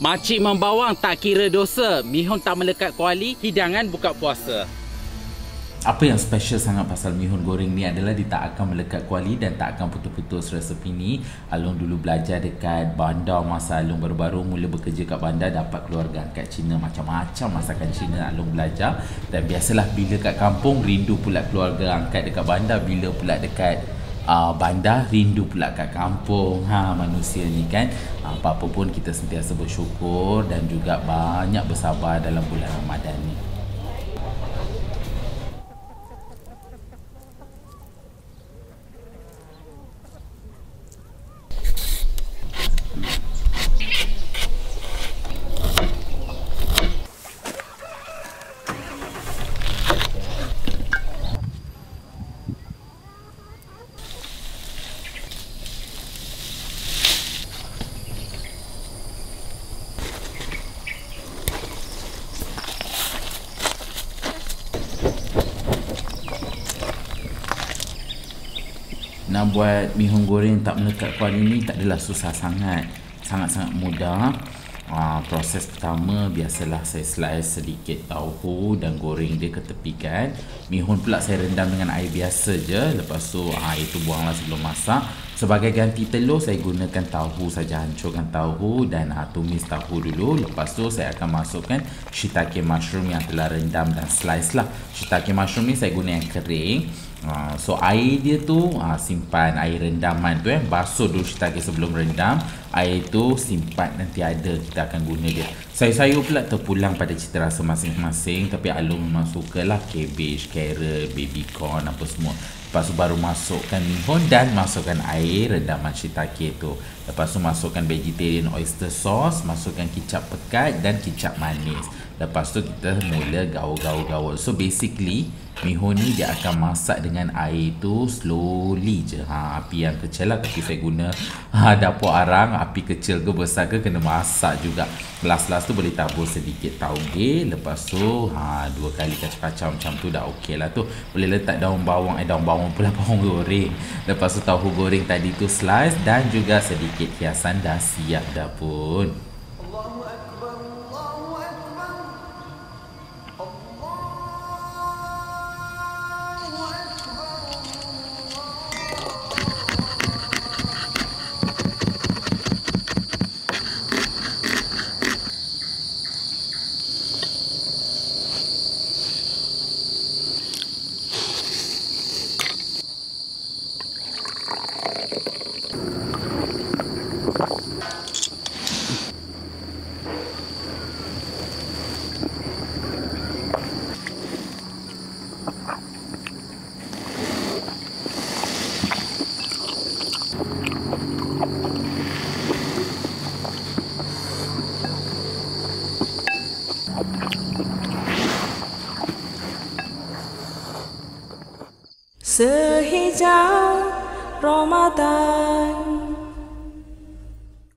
Makcik membawang tak kira dosa. Mihun tak melekat kuali, hidangan buka puasa. Apa yang special sangat pasal mihun goreng ni adalah dia tak akan melekat kuali dan tak akan putus-putus resepi ni. Alung dulu belajar dekat bandar masa Alung baru-baru mula bekerja kat bandar dapat keluarga kat Cina macam-macam masakan Cina Alung belajar dan biasalah bila kat kampung rindu pula keluarga angkat dekat bandar bila pula dekat uh, bandar rindu pula kat kampung. Ha manusia ni kan. Apa-apa pun kita sentiasa bersyukur dan juga banyak bersabar dalam bulan Ramadan ni nak buat mihun goreng tak melekat kuali ni tak adalah susah sangat. Sangat-sangat mudah. Uh, proses pertama biasalah saya slice sedikit tauhu dan goreng dia ke tepi kan. Mihun pula saya rendam dengan air biasa je. Lepas tu air tu buanglah sebelum masak. Sebagai ganti telur saya gunakan tauhu saja hancurkan tauhu dan uh, tumis tauhu dulu. Lepas tu saya akan masukkan shiitake mushroom yang telah rendam dan slice lah. Shiitake mushroom ni saya guna yang kering Ha, so air dia tu ha, simpan air rendaman tu eh basuh dulu shiitake sebelum rendam. Air tu simpan nanti ada kita akan guna dia. Sayur-sayur pula terpulang pada cita rasa masing-masing tapi Alung memang sukalah cabbage, carrot, baby corn apa semua. Lepas tu baru masukkan mihun dan masukkan air rendaman shiitake tu. Lepas tu masukkan vegetarian oyster sauce masukkan kicap pekat dan kicap manis lepas tu kita mula gaul-gaul-gaul so basically Mihun ni dia akan masak dengan air tu slowly je. Ha, api yang kecil lah tapi saya guna ha, dapur arang. Api kecil ke besar ke kena masak juga. Last-last tu boleh tabur sedikit tauge. Lepas tu ha, dua kali kacau-kacau macam tu dah okey lah tu. Boleh letak daun bawang. Eh daun bawang pula bawang goreng. Lepas tu tahu goreng tadi tu slice dan juga sedikit hiasan dah siap dah pun. Sehijau Ramadan